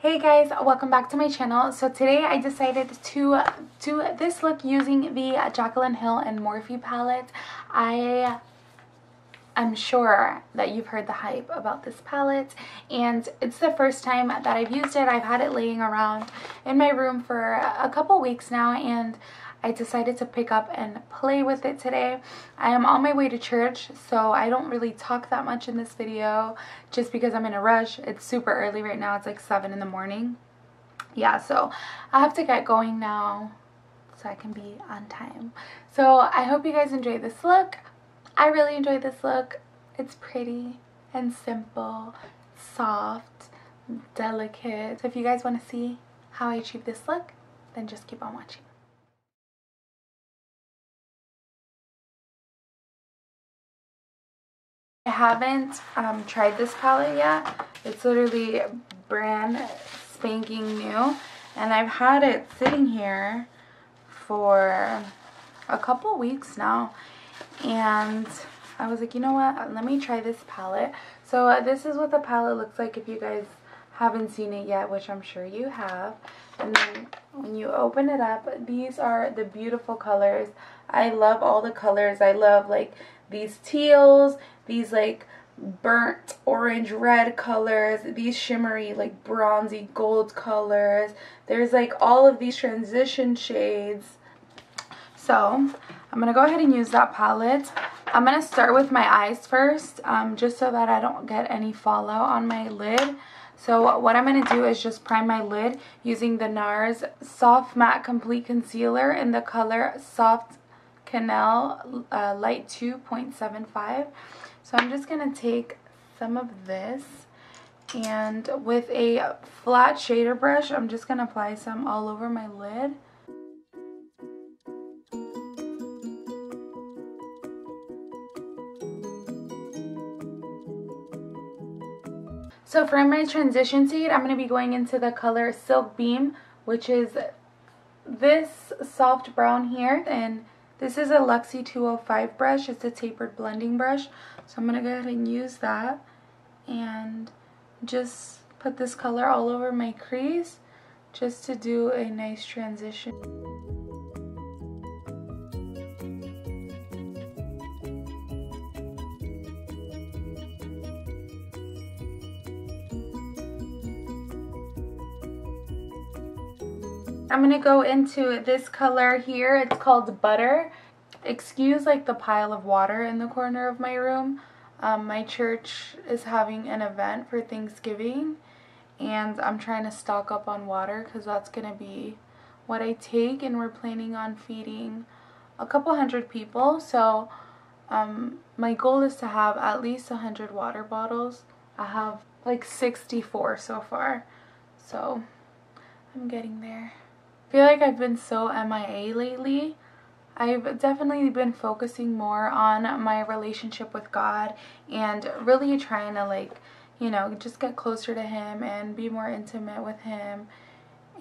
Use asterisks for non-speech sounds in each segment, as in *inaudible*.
Hey guys, welcome back to my channel. So today I decided to do this look using the Jaclyn Hill and Morphe palette. I am sure that you've heard the hype about this palette and it's the first time that I've used it. I've had it laying around in my room for a couple weeks now and I decided to pick up and play with it today. I am on my way to church, so I don't really talk that much in this video just because I'm in a rush. It's super early right now. It's like 7 in the morning. Yeah, so I have to get going now so I can be on time. So I hope you guys enjoy this look. I really enjoy this look. It's pretty and simple, soft, delicate. So if you guys want to see how I achieve this look, then just keep on watching. I haven't um, tried this palette yet. It's literally brand spanking new. And I've had it sitting here for a couple weeks now. And I was like, you know what? Let me try this palette. So uh, this is what the palette looks like if you guys haven't seen it yet, which I'm sure you have. And then when you open it up, these are the beautiful colors. I love all the colors. I love like these teals, these like burnt orange red colors, these shimmery like bronzy gold colors. There's like all of these transition shades. So I'm going to go ahead and use that palette. I'm going to start with my eyes first um, just so that I don't get any fallout on my lid. So what I'm going to do is just prime my lid using the NARS Soft Matte Complete Concealer in the color Soft Canal uh, Light 2.75. So I'm just going to take some of this and with a flat shader brush, I'm just going to apply some all over my lid. So for my transition shade, I'm going to be going into the color Silk Beam, which is this soft brown here. And this is a Luxie 205 brush. It's a tapered blending brush. So I'm going to go ahead and use that and just put this color all over my crease just to do a nice transition. I'm going to go into this color here. It's called Butter. Excuse like the pile of water in the corner of my room. Um, my church is having an event for Thanksgiving and I'm trying to stock up on water because that's going to be what I take and we're planning on feeding a couple hundred people. So um, my goal is to have at least 100 water bottles. I have like 64 so far. So I'm getting there. Feel like I've been so MIA lately. I've definitely been focusing more on my relationship with God and really trying to like, you know, just get closer to Him and be more intimate with Him.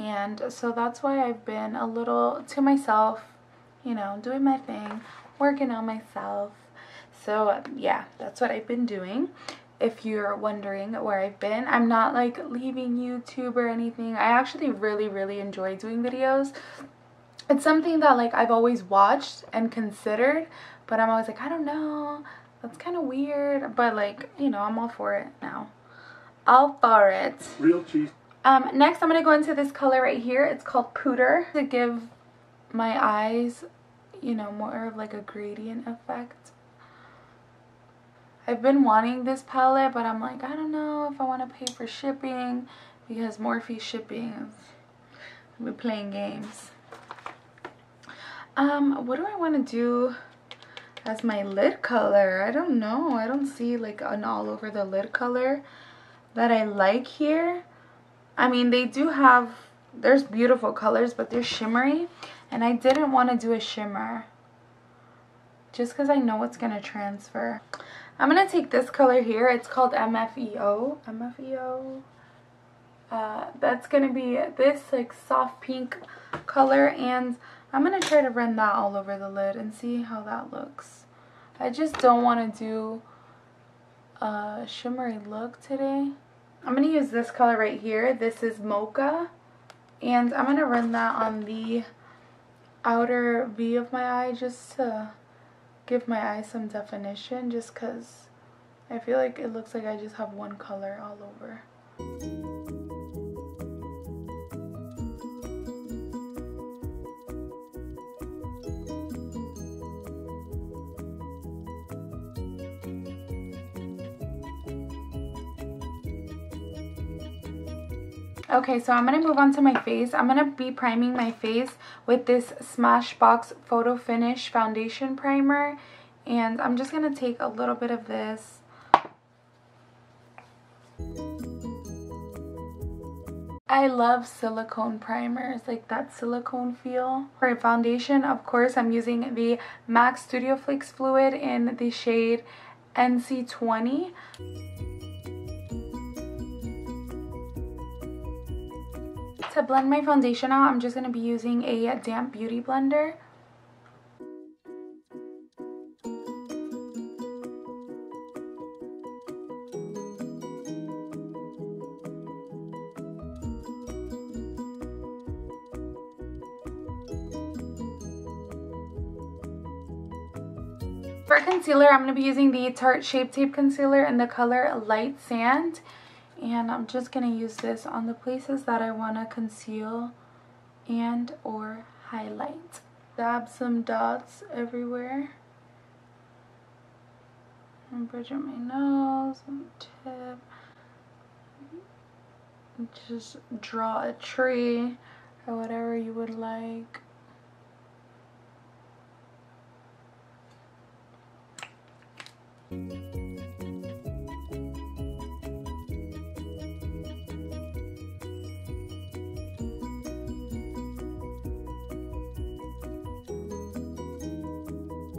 And so that's why I've been a little to myself, you know, doing my thing, working on myself. So yeah, that's what I've been doing if you're wondering where I've been. I'm not like leaving YouTube or anything. I actually really, really enjoy doing videos. It's something that like I've always watched and considered, but I'm always like, I don't know. That's kind of weird, but like, you know, I'm all for it now. All for it. Real cheese. Um, next, I'm going to go into this color right here. It's called Pooter to give my eyes, you know, more of like a gradient effect. I've been wanting this palette, but I'm like, I don't know if I want to pay for shipping because Morphe shipping is, we're playing games. Um, what do I want to do as my lid color? I don't know. I don't see like an all over the lid color that I like here. I mean, they do have, there's beautiful colors, but they're shimmery. And I didn't want to do a shimmer just because I know it's going to transfer. I'm going to take this color here. It's called MFEO. MFEO. Uh, that's going to be this like soft pink color and I'm going to try to run that all over the lid and see how that looks. I just don't want to do a shimmery look today. I'm going to use this color right here. This is Mocha. And I'm going to run that on the outer V of my eye just to give my eye some definition just because I feel like it looks like I just have one color all over. Okay, so I'm going to move on to my face. I'm going to be priming my face with this Smashbox Photo Finish Foundation Primer. And I'm just going to take a little bit of this. I love silicone primers, like that silicone feel. For foundation, of course, I'm using the MAC Studio Fix Fluid in the shade NC20. To blend my foundation out, I'm just going to be using a damp beauty blender. For concealer, I'm going to be using the Tarte Shape Tape Concealer in the color Light Sand and I'm just going to use this on the places that I want to conceal and or highlight. Dab some dots everywhere. And bridge up my nose tip. Just draw a tree or whatever you would like.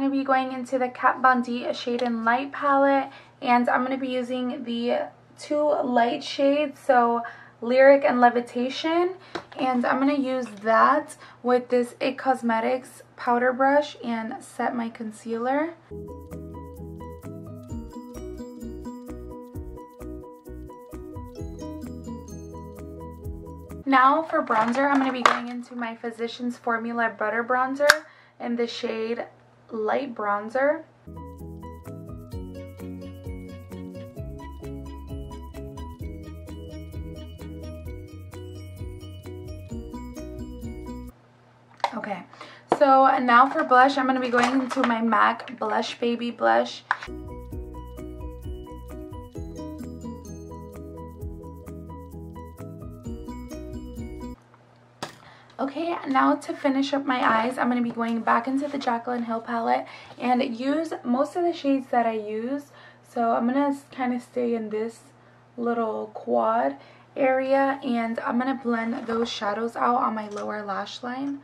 Going to be going into the Kat Von D Shade and Light palette and I'm going to be using the two light shades, so Lyric and Levitation. And I'm going to use that with this IT Cosmetics powder brush and set my concealer. Now for bronzer, I'm going to be going into my Physicians Formula Butter Bronzer in the shade light bronzer. Okay, so now for blush, I'm going to be going into my MAC Blush Baby Blush. Okay, now to finish up my eyes, I'm going to be going back into the Jaclyn Hill palette and use most of the shades that I use. So I'm going to kind of stay in this little quad area and I'm going to blend those shadows out on my lower lash line.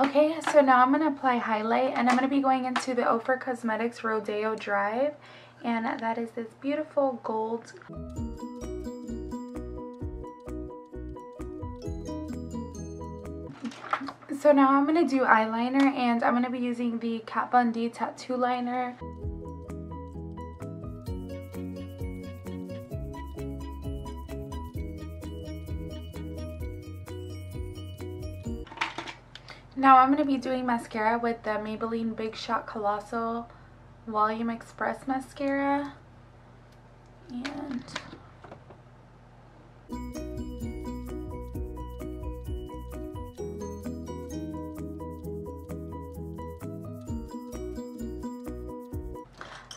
Okay, so now I'm going to apply highlight and I'm going to be going into the Ofra Cosmetics Rodeo Drive and that is this beautiful gold So now I'm going to do eyeliner and I'm going to be using the Kat Von D Tattoo Liner. Now I'm going to be doing mascara with the Maybelline Big Shot Colossal Volume Express Mascara. And...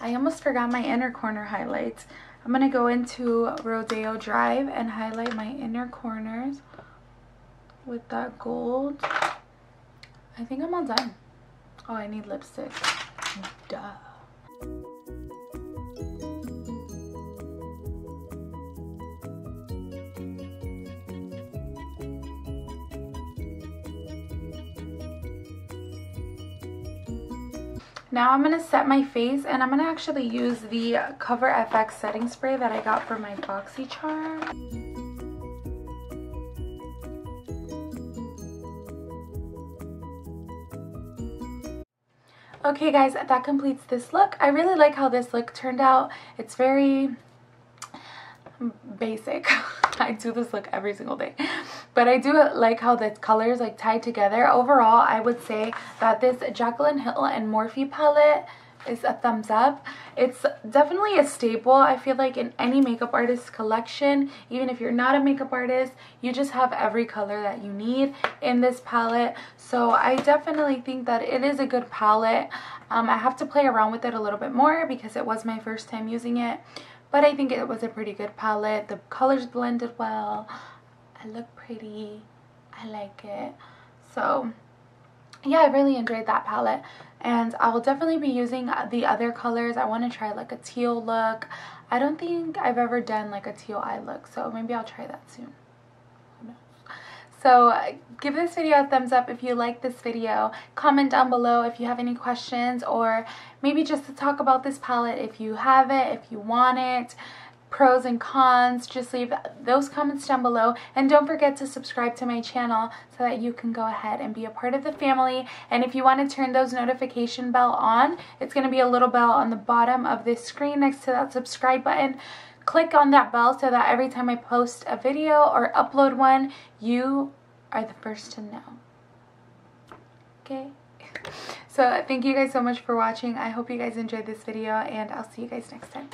I almost forgot my inner corner highlights. I'm going to go into Rodeo Drive and highlight my inner corners with that gold. I think I'm all done. Oh, I need lipstick. Duh. Now I'm going to set my face and I'm going to actually use the Cover FX setting spray that I got from my BoxyCharm. Okay guys, that completes this look. I really like how this look turned out. It's very basic. *laughs* I do this look every single day. But I do like how the colors like tied together. Overall, I would say that this Jaclyn Hill and Morphe palette is a thumbs up. It's definitely a staple, I feel like, in any makeup artist collection. Even if you're not a makeup artist, you just have every color that you need in this palette. So I definitely think that it is a good palette. Um, I have to play around with it a little bit more because it was my first time using it. But I think it was a pretty good palette. The colors blended well. I look pretty. I like it. So yeah, I really enjoyed that palette and I will definitely be using uh, the other colors. I want to try like a teal look. I don't think I've ever done like a teal eye look, so maybe I'll try that soon. So uh, give this video a thumbs up if you like this video. Comment down below if you have any questions or maybe just to talk about this palette if you have it, if you want it pros and cons, just leave those comments down below. And don't forget to subscribe to my channel so that you can go ahead and be a part of the family. And if you want to turn those notification bell on, it's going to be a little bell on the bottom of this screen next to that subscribe button. Click on that bell so that every time I post a video or upload one, you are the first to know. Okay? *laughs* So thank you guys so much for watching. I hope you guys enjoyed this video and I'll see you guys next time.